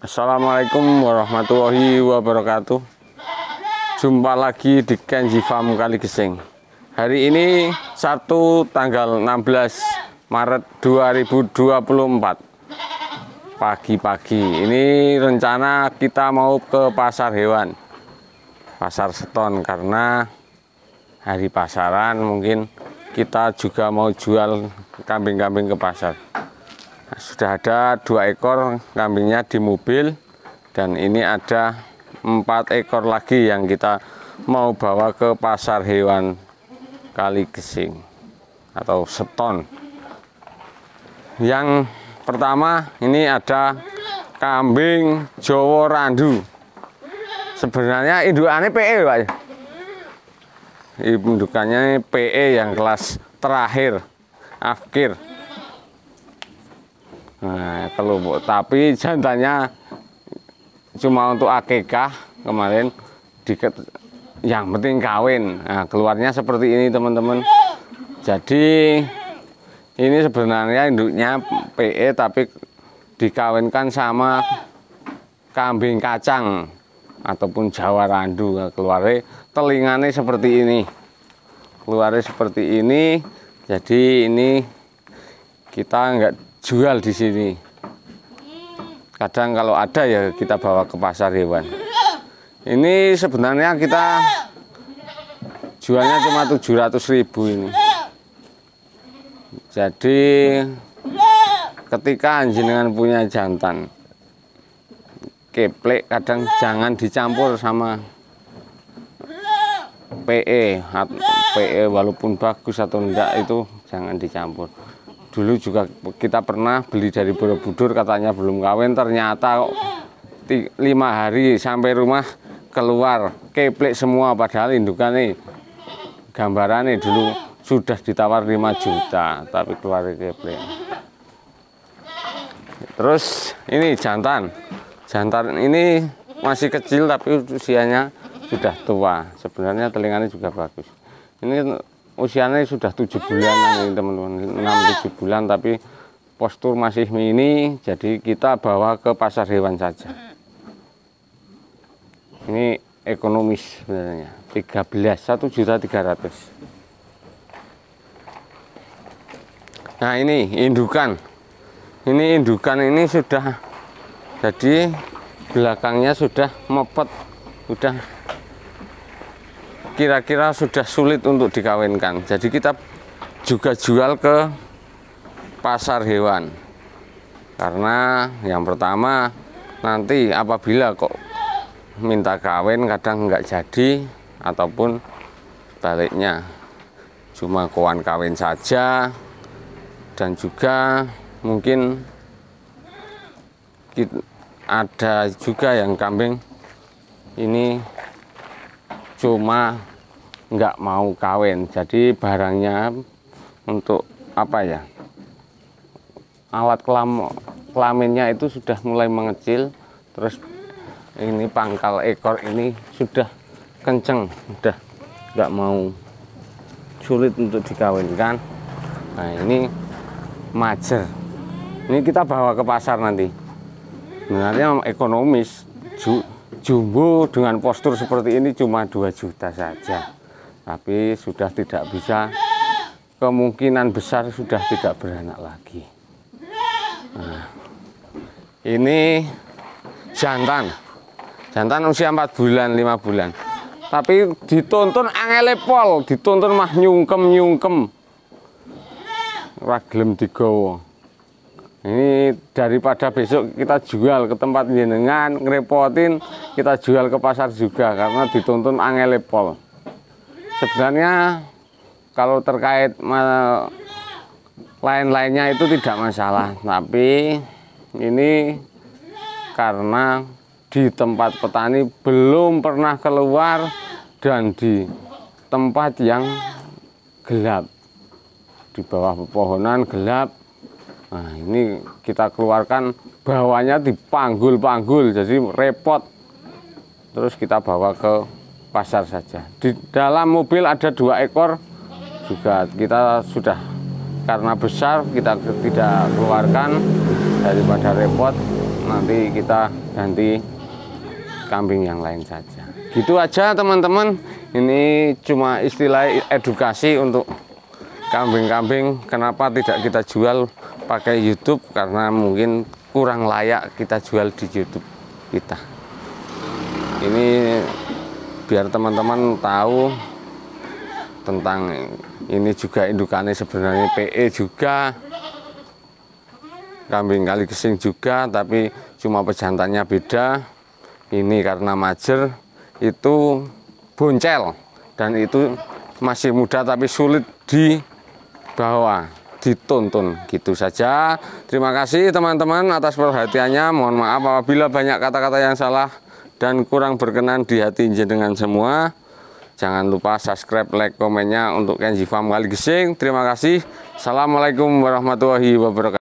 Assalamualaikum warahmatullahi wabarakatuh. Jumpa lagi di Kenji Farm Kali Gesing. Hari ini Sabtu tanggal 16 Maret 2024 Pagi-pagi. Ini rencana kita mau ke pasar hewan. Pasar seton karena hari pasaran mungkin kita juga mau jual kambing-kambing ke pasar sudah ada dua ekor kambingnya di mobil dan ini ada empat ekor lagi yang kita mau bawa ke pasar hewan Kali Gesing atau Seton. Yang pertama ini ada kambing Jawa Randu. Sebenarnya indukannya PE Pak. Indukannya PE yang kelas terakhir akhir Nah, kelompok tapi jantannya cuma untuk akikah kemarin diket yang penting kawin. Nah, keluarnya seperti ini teman-teman. Jadi ini sebenarnya induknya PE tapi dikawinkan sama kambing kacang ataupun Jawa randu. Nah, keluarnya telinganya seperti ini. Keluarnya seperti ini. Jadi ini kita enggak jual di sini. Kadang kalau ada ya kita bawa ke pasar hewan. Ini sebenarnya kita jualnya cuma 700 ribu ini. Jadi ketika anjingan punya jantan keplek kadang jangan dicampur sama PE PE walaupun bagus atau enggak itu jangan dicampur dulu juga kita pernah beli dari Borobudur katanya belum kawin ternyata lima hari sampai rumah keluar keplek semua padahal indukan nih gambaran nih dulu sudah ditawar 5 juta tapi keluar keplek. Terus ini jantan jantan ini masih kecil tapi usianya sudah tua sebenarnya telinganya juga bagus. Ini usianya sudah tujuh bulan ini teman-teman enam tujuh bulan tapi postur masih mini jadi kita bawa ke pasar hewan saja. Ini ekonomis sebenarnya. 13 satu juta 300 nah ini indukan. Ini indukan ini sudah jadi belakangnya sudah mepet sudah kira-kira sudah sulit untuk dikawinkan. Jadi kita juga jual ke pasar hewan. Karena yang pertama nanti apabila kok minta kawin kadang nggak jadi ataupun baliknya cuma kawan kawin saja dan juga mungkin ada juga yang kambing ini cuma nggak mau kawin jadi barangnya untuk apa ya? Alat kelam kelaminnya itu sudah mulai mengecil terus ini pangkal ekor ini sudah kenceng sudah nggak mau sulit untuk dikawinkan. Nah ini majer. Ini kita bawa ke pasar nanti. Sebenarnya ekonomis jumbo dengan postur seperti ini cuma 2 juta saja. Tapi sudah tidak bisa kemungkinan besar sudah tidak beranak lagi. Nah, ini jantan. Jantan usia 4 bulan 5 bulan. Tapi dituntun angelepol dituntun mah nyungkem nyungkem. Raglem digowo ini daripada besok kita jual ke tempat jenengan ngerepotin kita jual ke pasar juga karena dituntun angelepol sebenarnya kalau terkait lain-lainnya itu tidak masalah. Tapi ini karena di tempat petani belum pernah keluar dan di tempat yang gelap. Di bawah pepohonan gelap. Nah ini kita keluarkan bawahnya dipanggul-panggul jadi repot. Terus kita bawa ke pasar saja. Di dalam mobil ada dua ekor juga. Kita sudah karena besar kita tidak keluarkan. Daripada repot nanti kita ganti kambing yang lain saja. Gitu aja teman-teman. Ini cuma istilah edukasi untuk kambing-kambing. Kenapa tidak kita jual pakai YouTube? Karena mungkin kurang layak kita jual di YouTube kita. Ini biar teman-teman tahu tentang ini juga indukannya sebenarnya PE juga. Kambing kali kesing juga tapi cuma pejantannya beda. Ini karena majer itu boncel. Dan itu masih muda tapi sulit di bawah dituntun. Gitu saja. Terima kasih teman-teman atas perhatiannya. Mohon maaf apabila banyak kata-kata yang salah dan kurang berkenan di hati jenengan semua jangan lupa subscribe like komennya untuk Kenji Farm Kali Gesing. Terima kasih. Assalamualaikum warahmatullahi wabarakatuh